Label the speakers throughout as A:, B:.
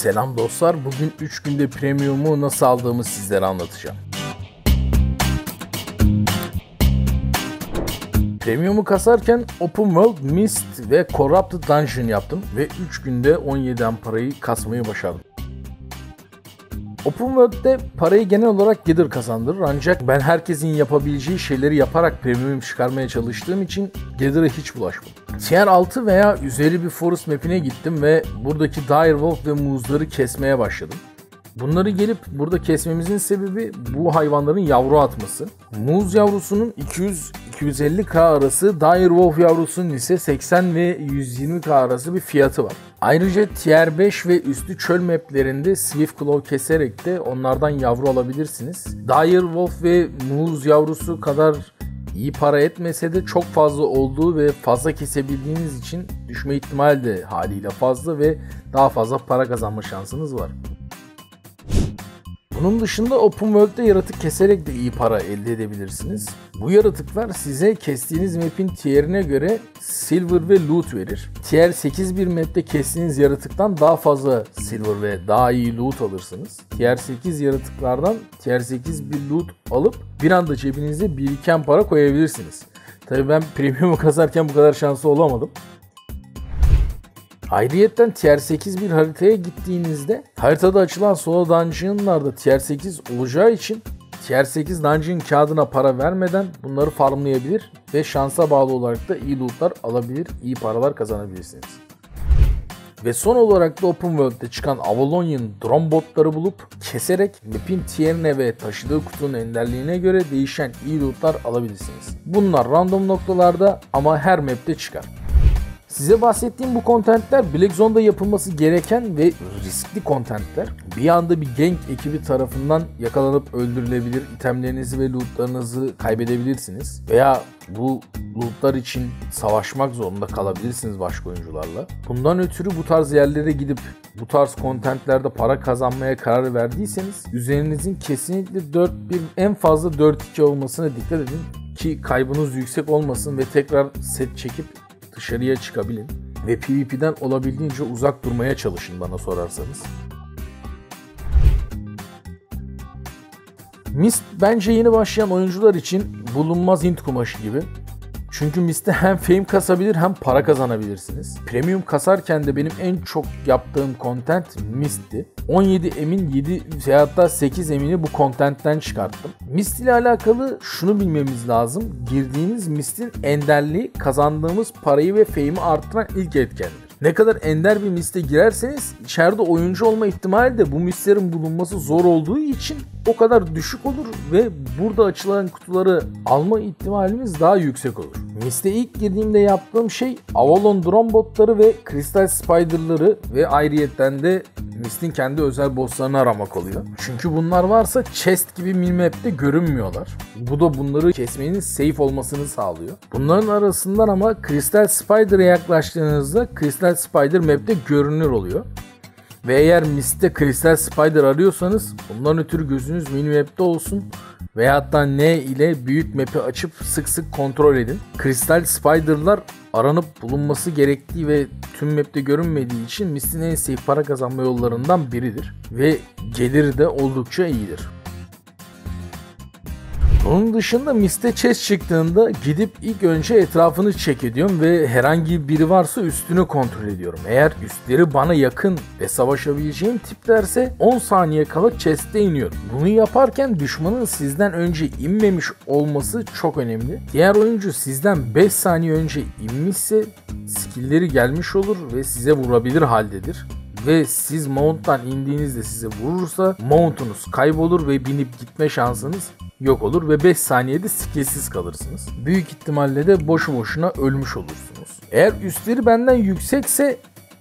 A: Selam dostlar. Bugün 3 günde premiumu nasıl aldığımı sizlere anlatacağım. Premium'u kasarken Open World, Mist ve Corrupted Dungeon yaptım ve 3 günde 17'den parayı kasmayı başardım. Open World'de parayı genel olarak Gither kazandırır ancak ben herkesin yapabileceği şeyleri yaparak premium çıkarmaya çalıştığım için Gither'a hiç bulaşmadım. Tier 6 veya üzeri bir forest map'ine gittim ve buradaki Dire Wolf ve muzları kesmeye başladım. Bunları gelip burada kesmemizin sebebi bu hayvanların yavru atması. Muz yavrusunun 200-250k arası, Dire Wolf yavrusunun ise 80 ve 120k arası bir fiyatı var. Ayrıca Tier 5 ve üstü çöl maplerinde Swift Claw keserek de onlardan yavru alabilirsiniz. Dire Wolf ve Muz yavrusu kadar iyi para etmese de çok fazla olduğu ve fazla kesebildiğiniz için düşme ihtimali de haliyle fazla ve daha fazla para kazanma şansınız var. Bunun dışında Open World'de yaratık keserek de iyi para elde edebilirsiniz. Bu yaratıklar size kestiğiniz map'in tier'ine göre silver ve loot verir. Tier 8 bir map'te kestiğiniz yaratıktan daha fazla silver ve daha iyi loot alırsınız. Tier 8 yaratıklardan tier 8 bir loot alıp bir anda cebinize biriken para koyabilirsiniz. Tabii ben premium'u kazarken bu kadar şanslı olamadım. Ayrıyetten tier 8 bir haritaya gittiğinizde haritada açılan solo dungeonlarda tier 8 olacağı için tier 8 dungeon kağıdına para vermeden bunları farmlayabilir ve şansa bağlı olarak da iyi lootlar alabilir, iyi paralar kazanabilirsiniz. Ve son olarak da Open World'de çıkan Avalonian drone botları bulup keserek map'in tier'ine ve taşıdığı kutunun enderliğine göre değişen iyi lootlar alabilirsiniz. Bunlar random noktalarda ama her map'te çıkar. Size bahsettiğim bu kontentler Black Zone'da yapılması gereken ve riskli kontentler. Bir anda bir gang ekibi tarafından yakalanıp öldürülebilir, itemlerinizi ve lootlarınızı kaybedebilirsiniz. Veya bu lootlar için savaşmak zorunda kalabilirsiniz başka oyuncularla. Bundan ötürü bu tarz yerlere gidip bu tarz kontentlerde para kazanmaya karar verdiyseniz üzerinizin kesinlikle 4 bir en fazla 4-2 olmasına dikkat edin ki kaybınız yüksek olmasın ve tekrar set çekip dışarıya çıkabilin ve PvP'den olabildiğince uzak durmaya çalışın bana sorarsanız. Mist bence yeni başlayan oyuncular için bulunmaz Hint kumaşı gibi. Çünkü Mist'te hem fame kasabilir hem para kazanabilirsiniz. Premium kasarken de benim en çok yaptığım content Mist'ti. 17 emin 7 veya hatta 8 emini bu contentten çıkarttım. Mist ile alakalı şunu bilmemiz lazım. Girdiğiniz Mist'in enderliği kazandığımız parayı ve fame'i arttıran ilk etkendir. Ne kadar ender bir miste girerseniz içeride oyuncu olma ihtimali de bu mistlerin bulunması zor olduğu için o kadar düşük olur ve burada açılan kutuları alma ihtimalimiz daha yüksek olur. Miste ilk girdiğimde yaptığım şey Avalon drone botları ve Crystal Spider'ları ve ayrıyetten de Mist'in kendi özel bosslarını aramak oluyor. Çünkü bunlar varsa chest gibi minmap'te görünmüyorlar. Bu da bunları kesmenin safe olmasını sağlıyor. Bunların arasından ama Crystal Spider'a yaklaştığınızda Crystal Spider map'te görünür oluyor. Ve eğer Mist'te Crystal Spider arıyorsanız bundan ötürü gözünüz minimap'te olsun ve hatta N ile büyük map'i açıp sık sık kontrol edin. Kristal Spider'lar aranıp bulunması gerektiği ve tüm map'te görünmediği için Mist'in en safe para kazanma yollarından biridir. Ve geliri de oldukça iyidir. Onun dışında Mist'e chest çıktığında gidip ilk önce etrafını check ediyorum ve herhangi biri varsa üstünü kontrol ediyorum. Eğer üstleri bana yakın ve savaşabileceğim tiplerse 10 saniye kala chest'e iniyorum. Bunu yaparken düşmanın sizden önce inmemiş olması çok önemli. Diğer oyuncu sizden 5 saniye önce inmişse skill'leri gelmiş olur ve size vurabilir haldedir ve siz Mount'tan indiğinizde size vurursa Mount'unuz kaybolur ve binip gitme şansınız yok olur ve 5 saniyede skillsiz kalırsınız. Büyük ihtimalle de boşu boşuna ölmüş olursunuz. Eğer üstleri benden yüksekse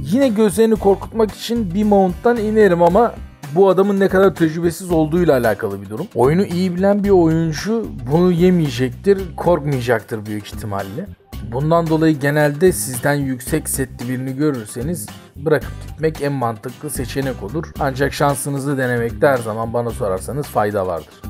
A: yine gözlerini korkutmak için bir mount'tan inerim ama bu adamın ne kadar tecrübesiz olduğuyla alakalı bir durum. Oyunu iyi bilen bir oyuncu bunu yemeyecektir, korkmayacaktır büyük ihtimalle. Bundan dolayı genelde sizden yüksek setli birini görürseniz bırakıp gitmek en mantıklı seçenek olur. Ancak şansınızı denemekte her zaman bana sorarsanız fayda vardır.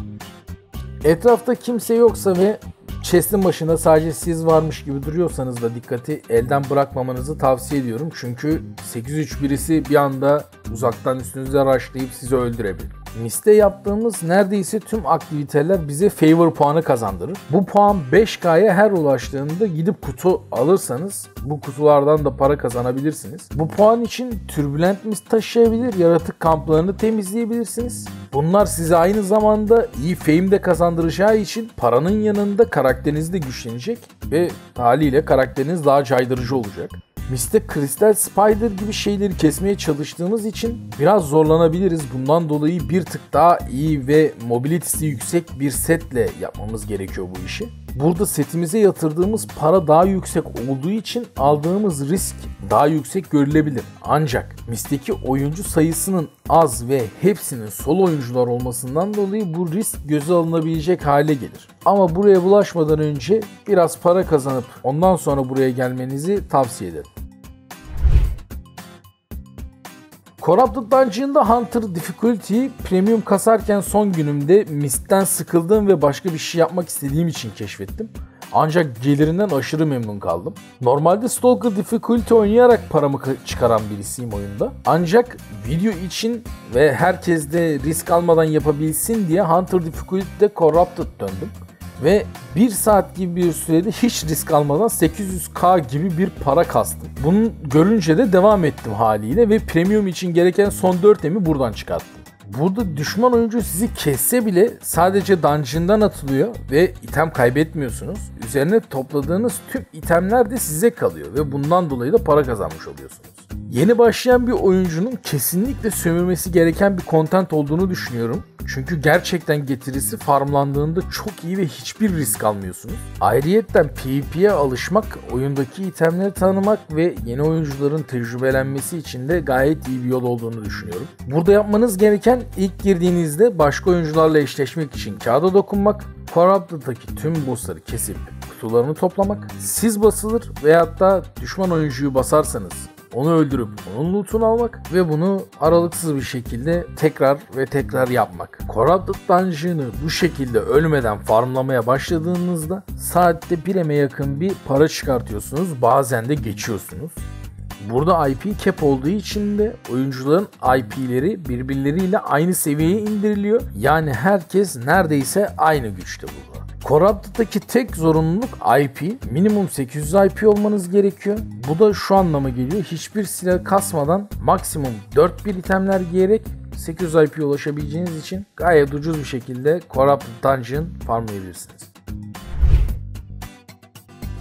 A: Etrafta kimse yoksa ve chest'in başında sadece siz varmış gibi duruyorsanız da dikkati elden bırakmamanızı tavsiye ediyorum. Çünkü 8-3 birisi bir anda uzaktan üstünüze rushlayıp sizi öldürebilir. Miste yaptığımız neredeyse tüm aktiviteler bize favor puanı kazandırır. Bu puan 5K'ya her ulaştığında gidip kutu alırsanız bu kutulardan da para kazanabilirsiniz. Bu puan için türbülent mist taşıyabilir, yaratık kamplarını temizleyebilirsiniz. Bunlar size aynı zamanda iyi fame de kazandıracağı için paranın yanında karakteriniz de güçlenecek ve haliyle karakteriniz daha caydırıcı olacak. Miste Crystal Spider gibi şeyleri kesmeye çalıştığımız için biraz zorlanabiliriz. Bundan dolayı bir tık daha iyi ve mobilitesi yüksek bir setle yapmamız gerekiyor bu işi. Burada setimize yatırdığımız para daha yüksek olduğu için aldığımız risk daha yüksek görülebilir. Ancak Mist'teki oyuncu sayısının az ve hepsinin sol oyuncular olmasından dolayı bu risk göze alınabilecek hale gelir. Ama buraya bulaşmadan önce biraz para kazanıp ondan sonra buraya gelmenizi tavsiye ederim. Corrupted Dungeon'da Hunter Difficulty Premium kasarken son günümde Mist'ten sıkıldım ve başka bir şey yapmak istediğim için keşfettim. Ancak gelirinden aşırı memnun kaldım. Normalde Stalker Difficulty oynayarak paramı çıkaran birisiyim oyunda. Ancak video için ve herkes de risk almadan yapabilsin diye Hunter Difficulty'de Corrupted döndüm ve 1 saat gibi bir sürede hiç risk almadan 800k gibi bir para kastım. Bunu görünce de devam ettim haliyle ve premium için gereken son 4 emi buradan çıkarttım. Burada düşman oyuncu sizi kesse bile sadece dungeon'dan atılıyor ve item kaybetmiyorsunuz. Üzerine topladığınız tüm itemler de size kalıyor ve bundan dolayı da para kazanmış oluyorsunuz. Yeni başlayan bir oyuncunun kesinlikle sömürmesi gereken bir content olduğunu düşünüyorum. Çünkü gerçekten getirisi farmlandığında çok iyi ve hiçbir risk almıyorsunuz. Ayrıyetten PvP'ye alışmak, oyundaki itemleri tanımak ve yeni oyuncuların tecrübelenmesi için de gayet iyi bir yol olduğunu düşünüyorum. Burada yapmanız gereken ilk girdiğinizde başka oyuncularla eşleşmek için kağıda dokunmak, Corrupted'daki tüm bossları kesip kutularını toplamak, siz basılır veyahut da düşman oyuncuyu basarsanız onu öldürüp onun lootunu almak ve bunu aralıksız bir şekilde tekrar ve tekrar yapmak. Corrupted Dungeon'ı bu şekilde ölmeden farmlamaya başladığınızda saatte 1 yakın bir para çıkartıyorsunuz. Bazen de geçiyorsunuz. Burada IP cap olduğu için de oyuncuların IP'leri birbirleriyle aynı seviyeye indiriliyor. Yani herkes neredeyse aynı güçte burada. Corrupted'daki tek zorunluluk IP. Minimum 800 IP olmanız gerekiyor. Bu da şu anlama geliyor. Hiçbir silah kasmadan maksimum 4000 itemler giyerek 800 IP'ye ulaşabileceğiniz için gayet ucuz bir şekilde Corrupted Dungeon farmlayabilirsiniz.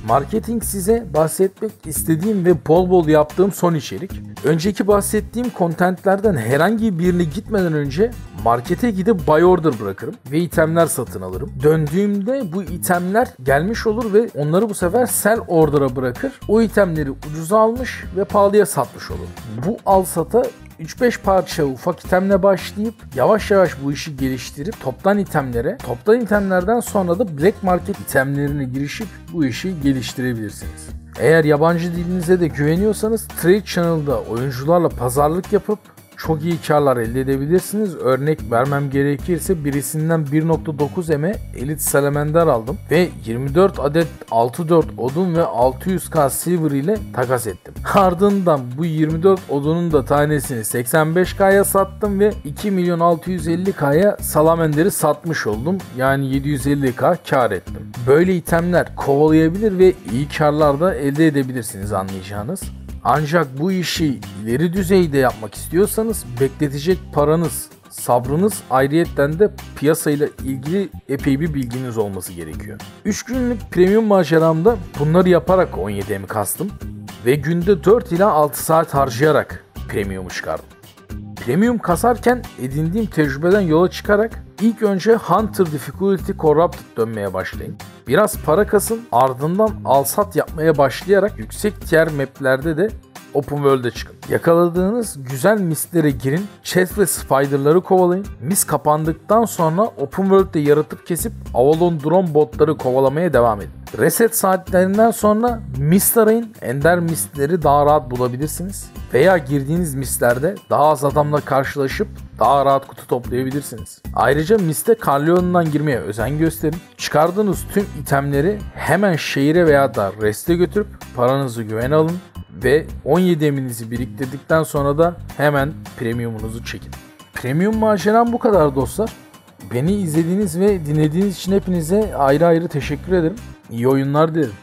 A: Marketing size bahsetmek istediğim ve bol bol yaptığım son içerik. Önceki bahsettiğim kontentlerden herhangi birine gitmeden önce markete gidip buy order bırakırım ve itemler satın alırım. Döndüğümde bu itemler gelmiş olur ve onları bu sefer sell order'a bırakır. O itemleri ucuza almış ve pahalıya satmış olur. Bu al sata 3-5 parça ufak itemle başlayıp yavaş yavaş bu işi geliştirip toptan itemlere, toptan itemlerden sonra da black market itemlerine girişip bu işi geliştirebilirsiniz. Eğer yabancı dilinize de güveniyorsanız Trade Channel'da oyuncularla pazarlık yapıp çok iyi karlar elde edebilirsiniz. Örnek vermem gerekirse birisinden 1.9 eme Elite Salamander aldım ve 24 adet 6.4 odun ve 600k silver ile takas ettim. Ardından bu 24 odunun da tanesini 85k'ya sattım ve 2 milyon 650k'ya Salamander'i satmış oldum. Yani 750k kar ettim. Böyle itemler kovalayabilir ve iyi karlar da elde edebilirsiniz anlayacağınız. Ancak bu işi ileri düzeyde yapmak istiyorsanız bekletecek paranız, sabrınız ayrıyetten de piyasayla ilgili epey bir bilginiz olması gerekiyor. 3 günlük premium maceramda bunları yaparak 17'mi kastım ve günde 4 ila 6 saat harcayarak premiumu çıkardım. Premium kasarken edindiğim tecrübeden yola çıkarak ilk önce Hunter Difficulty Corrupted dönmeye başlayın. Biraz para kasın ardından alsat yapmaya başlayarak yüksek tier maplerde de Open World'e çıkın. Yakaladığınız güzel mistlere girin. Chest ve spiderları kovalayın. Mis kapandıktan sonra Open World'de yaratık kesip Avalon drone botları kovalamaya devam edin. Reset saatlerinden sonra mist arayın. Ender mistleri daha rahat bulabilirsiniz. Veya girdiğiniz mistlerde daha az adamla karşılaşıp daha rahat kutu toplayabilirsiniz. Ayrıca miste Carleon'dan girmeye özen gösterin. Çıkardığınız tüm itemleri hemen şehire veya da reste götürüp paranızı güvene alın ve 17 eminizi biriktirdikten sonra da hemen premiumunuzu çekin. Premium maceram bu kadar dostlar. Beni izlediğiniz ve dinlediğiniz için hepinize ayrı ayrı teşekkür ederim. İyi oyunlar dilerim.